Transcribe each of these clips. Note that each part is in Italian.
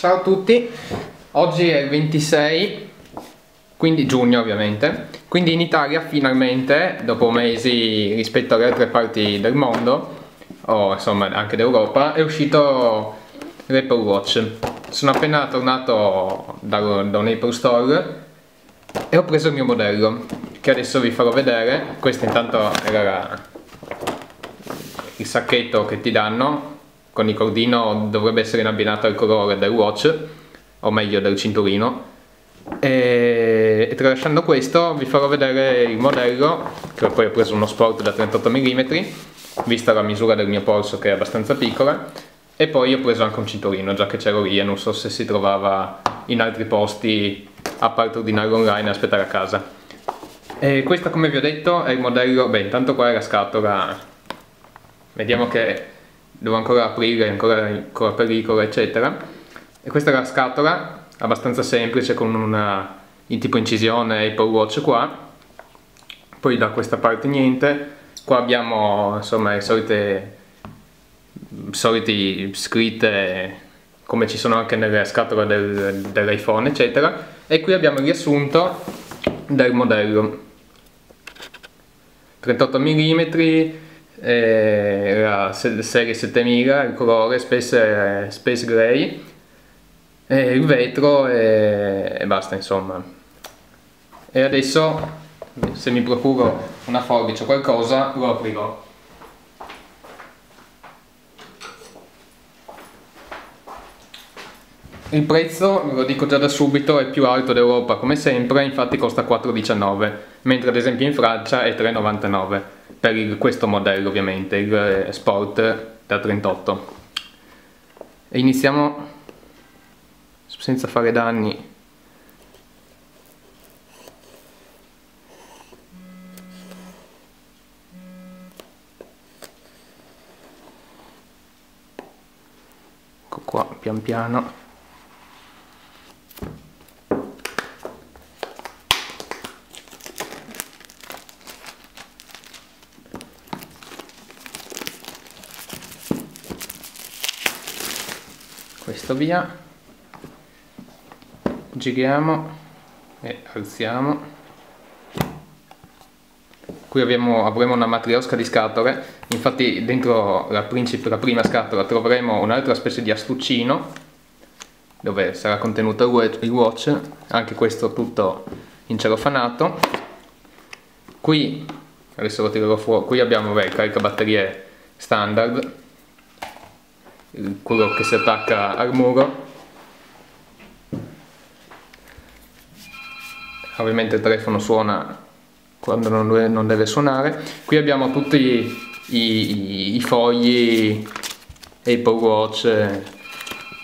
Ciao a tutti, oggi è il 26, quindi giugno ovviamente, quindi in Italia finalmente, dopo mesi rispetto alle altre parti del mondo, o insomma anche d'Europa, è uscito l'Apple Watch. Sono appena tornato da, un Apple Store e ho preso il mio modello, che adesso vi farò vedere. Questo intanto era il sacchetto che ti danno con il cordino dovrebbe essere in abbinato al colore del watch o meglio del cinturino. E, e tralasciando questo vi farò vedere il modello che poi ho preso uno sport da 38 mm vista la misura del mio polso che è abbastanza piccola. E poi ho preso anche un cinturino già che c'ero lì e non so se si trovava in altri posti a parte ordinarlo online e aspettare a casa. E questo come vi ho detto è il modello beh intanto qua è la scatola. Vediamo che devo ancora aprire, ancora, ancora pellicola eccetera. E questa è la scatola abbastanza semplice con una in tipo incisione Apple Watch qua. Poi da questa parte niente. Qua abbiamo insomma le solite soliti scritte come ci sono anche nelle scatole del, dell'iPhone eccetera. E qui abbiamo il riassunto del modello. 38 mm la serie 7000, il colore Space, eh, Space Gray, eh, il vetro e, e basta insomma. E adesso se mi procuro una forbice o qualcosa lo aprirò. Il prezzo, ve lo dico già da subito, è più alto d'Europa come sempre, infatti costa 4,19, mentre ad esempio in Francia è 3,99 per il, questo modello ovviamente, il eh, Sport da 38. E iniziamo senza fare danni. Ecco qua, pian piano. Questo via. Giriamo e alziamo. Qui abbiamo, avremo una matriosca di scatole. Infatti dentro la, la prima scatola troveremo un'altra specie di astuccino dove sarà contenuto il watch anche questo tutto in celofanato qui adesso lo tirerò fuori qui abbiamo beh, caricabatterie standard quello che si attacca al muro. Ovviamente il telefono suona quando non deve suonare. Qui abbiamo tutti i, i, i fogli Apple Watch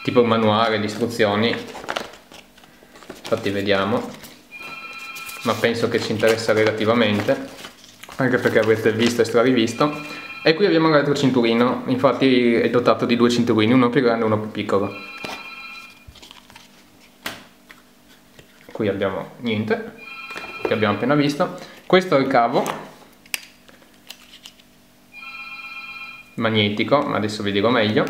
tipo il manuale di istruzioni. Infatti vediamo. Ma penso che ci interessa relativamente anche perché avrete visto e strarivisto e qui abbiamo l'altro cinturino, infatti è dotato di due cinturini, uno più grande e uno più piccolo. Qui abbiamo niente, che abbiamo appena visto. Questo è il cavo magnetico, ma adesso vi dirò meglio.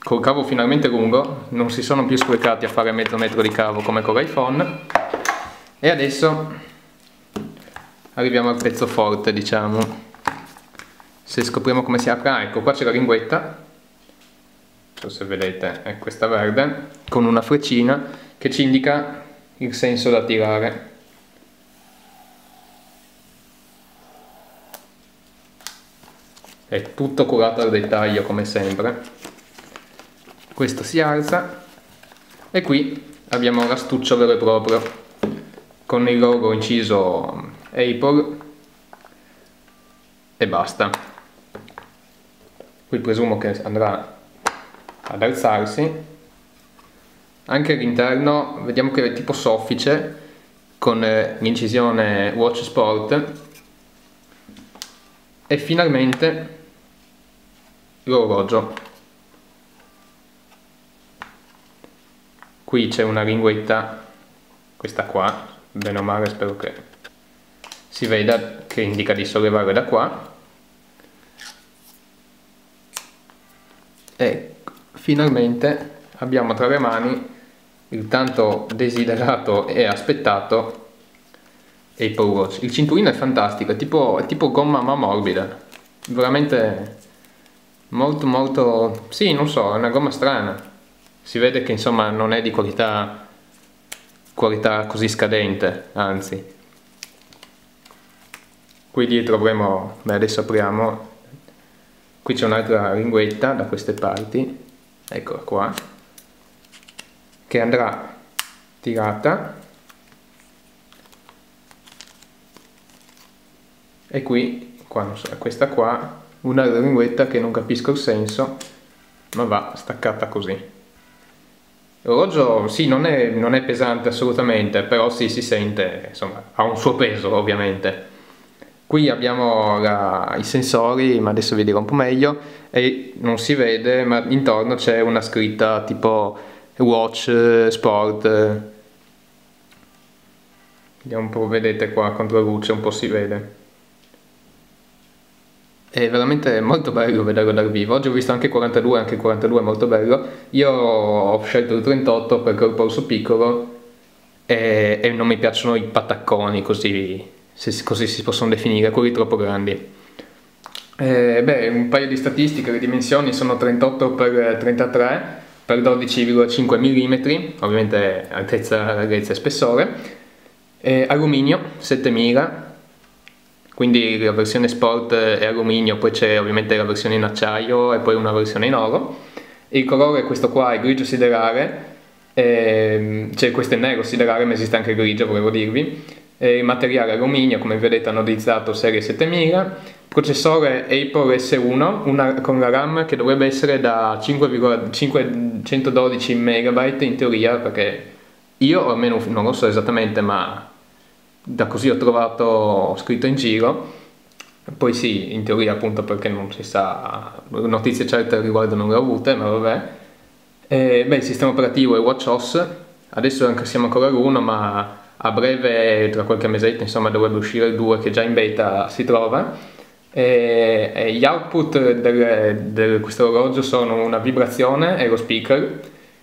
Col cavo finalmente lungo, non si sono più sprecati a fare mezzo metro di cavo come con l'iPhone. E adesso arriviamo al pezzo forte diciamo. Se scopriamo come si apre ah, ecco qua c'è la linguetta. Non so se vedete è questa verde con una freccina che ci indica il senso da tirare. È tutto curato al dettaglio come sempre. Questo si alza e qui abbiamo l'astuccio vero e proprio con il logo inciso Apple e basta. Qui presumo che andrà ad alzarsi. Anche all'interno vediamo che è tipo soffice con eh, l'incisione Watch Sport. E finalmente l'orologio. Qui c'è una linguetta questa qua. Bene o male spero che si veda che indica di sollevare da qua e finalmente abbiamo tra le mani il tanto desiderato e aspettato Apple Watch. Il cinturino è fantastico, è tipo, è tipo gomma ma morbida, veramente molto molto, sì non so, è una gomma strana. Si vede che insomma non è di qualità, qualità così scadente, anzi. Qui dietro avremo, beh adesso apriamo, qui c'è un'altra linguetta da queste parti, eccola qua, che andrà tirata. E qui, qua non so, questa qua, una linguetta che non capisco il senso, ma va staccata così. L'orologio sì, non è, non è, pesante assolutamente, però sì, si sente, insomma, ha un suo peso ovviamente. Qui abbiamo la, i sensori, ma adesso vi dirò un po' meglio, e non si vede, ma intorno c'è una scritta tipo Watch Sport. Vediamo un po', vedete qua contro la luce, un po' si vede è veramente molto bello vederlo dal vivo. Oggi ho visto anche 42, anche 42 è molto bello. Io ho scelto il 38 perché ho il polso piccolo e, e non mi piacciono i patacconi così, se, così si possono definire, quelli troppo grandi. Eh, beh, un paio di statistiche, le dimensioni sono 38 x 33 per 12,5 mm, ovviamente altezza, larghezza e spessore, eh, alluminio 7000 quindi la versione sport è alluminio, poi c'è ovviamente la versione in acciaio e poi una versione in oro. Il colore questo qua è grigio siderale, ehm, cioè questo è nero siderale ma esiste anche grigio volevo dirvi. E il materiale alluminio come vedete anodizzato serie 7000, processore Apple S1 una, con la RAM che dovrebbe essere da 512 MB in teoria perché io almeno non lo so esattamente ma da così ho trovato scritto in giro poi sì, in teoria appunto perché non si sa, notizie certe al riguardo non le ho avute, ma vabbè. E, beh, il sistema operativo è WatchOS, adesso siamo ancora all'uno, ma a breve, tra qualche mesetto, insomma, dovrebbe uscire il 2 che già in beta si trova. E, e gli output di questo orologio sono una vibrazione e lo speaker.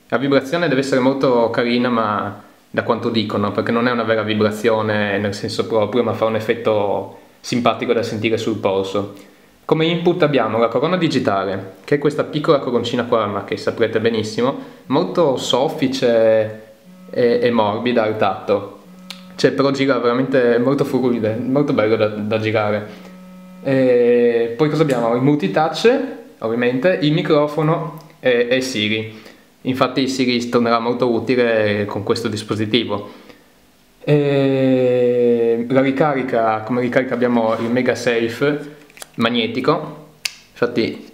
La vibrazione deve essere molto carina, ma da quanto dicono, perché non è una vera vibrazione nel senso proprio, ma fa un effetto simpatico da sentire sul polso. Come input abbiamo la corona digitale, che è questa piccola coroncina qua, ma che saprete benissimo, molto soffice e, e morbida al tatto. Cioè, però gira veramente molto fluide, molto bello da, da girare. E poi cosa abbiamo? Il multitouch, ovviamente, il microfono e, e Siri infatti Siri tornerà molto utile con questo dispositivo. E la ricarica, come ricarica abbiamo il MegaSafe magnetico, infatti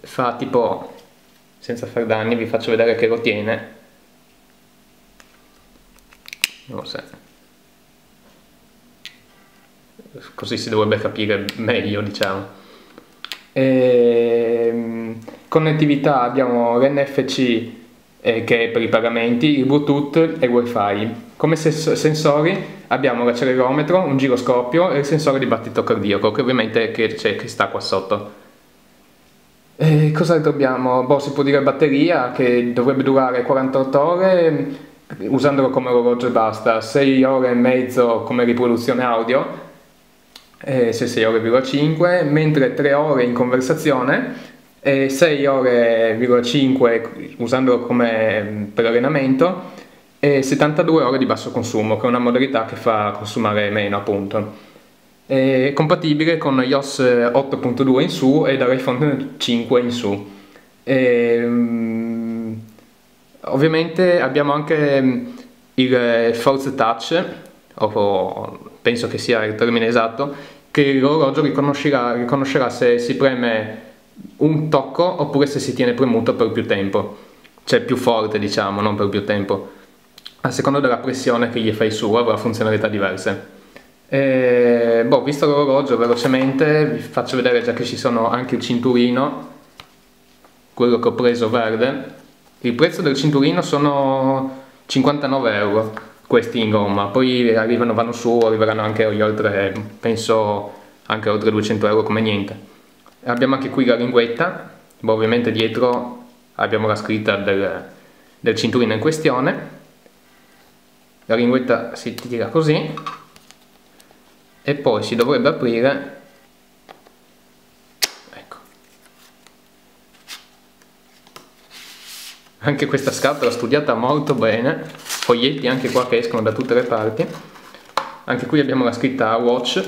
fa tipo, senza far danni, vi faccio vedere che lo tiene. Non so se... Così si dovrebbe capire meglio, diciamo. E, connettività abbiamo l'NFC eh, che è per i pagamenti, il Bluetooth e il Wi-Fi. Come sensori abbiamo l'accelerometro, un giroscopio e il sensore di battito cardiaco che ovviamente che, che sta qua sotto. E cos'altro abbiamo? Boh, si può dire batteria che dovrebbe durare 48 ore usandolo come orologio e basta, 6 ore e mezzo come riproduzione audio eh, 6 ore,5, mentre 3 ore in conversazione e 6 ore,5 usandolo come per allenamento e 72 ore di basso consumo, che è una modalità che fa consumare meno appunto. È compatibile con iOS 8.2 in su e dall'iPhone 5 in su. E, um, ovviamente abbiamo anche mm, il Force Touch, o penso che sia il termine esatto, che l'orologio riconoscerà, riconoscerà se si preme un tocco oppure se si tiene premuto per più tempo, cioè più forte diciamo, non per più tempo. A seconda della pressione che gli fai su avrà funzionalità diverse. E, boh, visto l'orologio velocemente vi faccio vedere già che ci sono anche il cinturino, quello che ho preso verde. Il prezzo del cinturino sono 59 euro questi in gomma, poi arrivano, vanno su, arriveranno anche oltre, penso anche oltre 200 euro come niente. Abbiamo anche qui la linguetta, boh, ovviamente dietro abbiamo la scritta del, del cinturino in questione la linguetta si tira così e poi si dovrebbe aprire anche questa scatola studiata molto bene foglietti anche qua che escono da tutte le parti. Anche qui abbiamo la scritta watch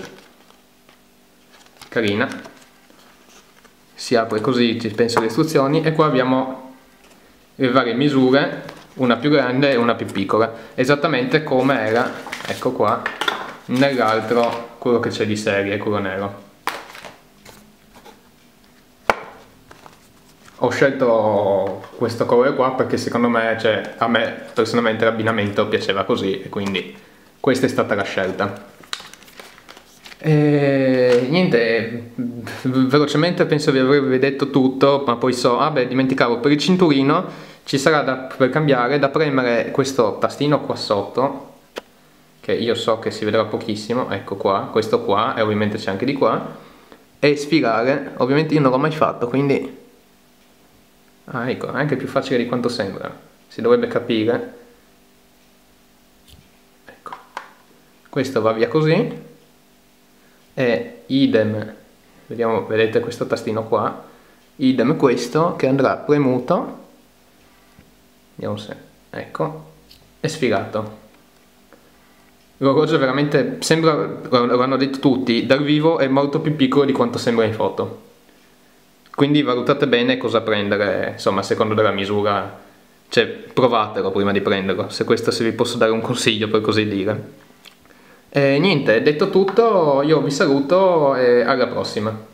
carina. Si apre così ci penso le istruzioni e qua abbiamo le varie misure una più grande e una più piccola esattamente come era ecco qua nell'altro quello che c'è di serie quello nero. Ho scelto questo colore qua perché secondo me cioè, a me personalmente l'abbinamento piaceva così e quindi questa è stata la scelta. E niente, velocemente penso di avervi detto tutto, ma poi so, ah beh, dimenticavo, per il cinturino ci sarà da, per cambiare da premere questo tastino qua sotto, che io so che si vedrà pochissimo, ecco qua, questo qua, e ovviamente c'è anche di qua, e sfilare, ovviamente io non l'ho mai fatto, quindi, ah ecco, è anche più facile di quanto sembra, si dovrebbe capire, ecco, questo va via così, e idem, vediamo, vedete questo tastino qua, idem questo che andrà premuto, vediamo se, ecco, e sfilato. L'orologio veramente sembra, lo hanno detto tutti, dal vivo è molto più piccolo di quanto sembra in foto. Quindi valutate bene cosa prendere, insomma, secondo della misura, cioè provatelo prima di prenderlo, se questo se vi posso dare un consiglio per così dire. E niente, detto tutto, io vi saluto e alla prossima.